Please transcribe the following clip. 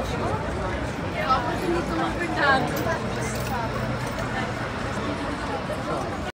Eu para tomar cuidado.